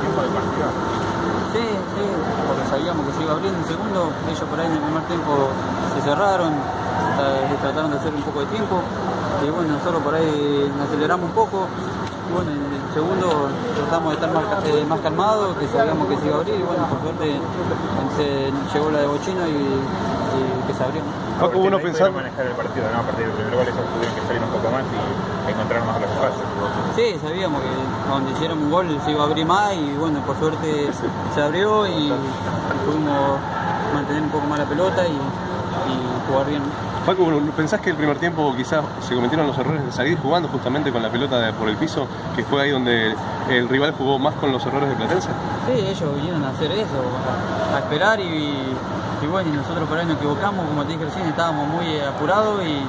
tiempo de partida. Sí, sí, porque sabíamos que se iba abriendo un segundo, ellos por ahí en el primer tiempo se cerraron, eh, trataron de hacer un poco de tiempo, y bueno, nosotros por ahí nos aceleramos un poco, y bueno, en el segundo tratamos de estar más, eh, más calmados, que sabíamos que se iba a abrir, y bueno, por suerte se llegó la de Bochino y, y que se abrió. Paco, uno pensaba... manejar el partido, ¿no? A partir del primer gol ellos tuvieron que salir un poco más y encontrar más los espacios. Sí, sabíamos que donde hiciéramos un gol se iba a abrir más y bueno, por suerte se abrió y, y pudimos mantener un poco más la pelota y, y jugar bien. Paco, ¿pensás que el primer tiempo quizás se cometieron los errores de salir jugando justamente con la pelota de- por el piso, que fue ahí donde el rival jugó más con los errores de Platense? Sí, ellos vinieron a hacer eso, a, a esperar y, y bueno, y nosotros por ahí nos equivocamos, como te dije recién, estábamos muy apurados y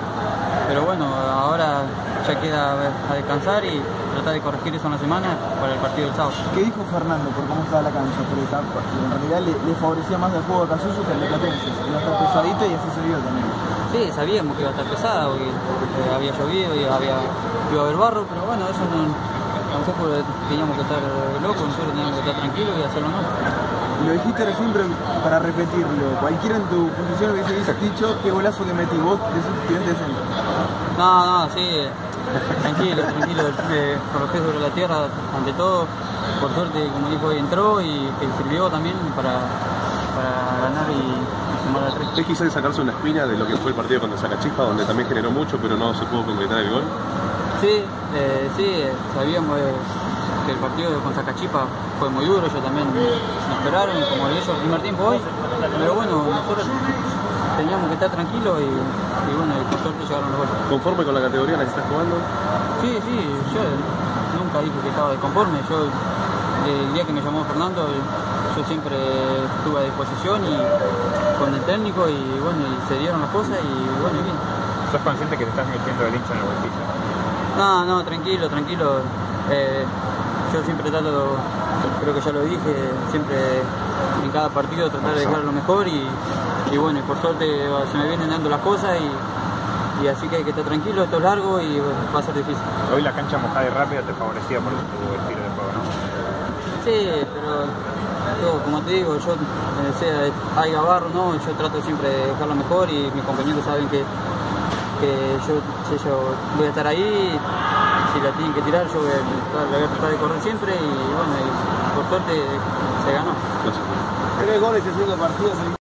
pero bueno, ahora ya queda a descansar y tratar de corregir eso en la semana para el partido del sábado. ¿Qué dijo Fernando por cómo estaba la cancha? Porque está- en realidad le, le favorecía más el juego de Casuso que el de Platense. A estar pesadito y así se vio también. Sí, sabíamos que iba a estar pesada porque había llovido y había, iba a haber barro, pero bueno, eso no, tampoco teníamos que estar locos, nosotros teníamos que estar tranquilos y hacerlo nuestro. Lo dijiste recién, pero para repetirlo, cualquiera en tu posición hubiese dicho qué golazo que metí vos de ese estudiante de centro. No, no, sí, tranquilo, tranquilo, eh, con los pies sobre la tierra, ante todo, por suerte, como dijo hoy, entró y que sirvió también para, para ganar y, Es quizás sacarse una espina de lo que fue el partido contra Sacachispa, donde también generó mucho, pero no se pudo concretar el gol. Sí, eh, sí, eh, sabíamos eh, que el partido con Sacachipa fue muy duro, ellos también nos esperaron, como ellos el primer tiempo hoy, pero bueno, nosotros teníamos que estar tranquilos y, y bueno, y por suerte llegaron los goles. ¿Conforme con la categoría en la que estás jugando? Sí, sí, yo nunca dije que estaba desconforme, yo el día que me llamó Fernando, yo siempre estuve a disposición y con el técnico y bueno, y se dieron las cosas y bueno, y bien. ¿Sos consciente que te estás metiendo el hincha en el bolsillo? No, no, tranquilo, tranquilo. Eh, yo siempre trato, creo que ya lo dije, siempre en cada partido tratar de dejar lo mejor y, y bueno, y por suerte se me vienen dando las cosas y, y así que hay que estar tranquilo, esto es largo y bueno, va a ser difícil. Hoy la cancha mojada y rápida te favorecía por tu estilo de juego, ¿no? Sí, pero yo, como te digo, yo eh, sea haya barro, no, yo trato siempre de dejar lo mejor y mis compañeros saben que, que yo, si yo voy a estar ahí, si la tienen que tirar, yo voy a, tratar- la voy a tratar de correr siempre y bueno, y por suerte se ganó. Tres goles en cinco partidos,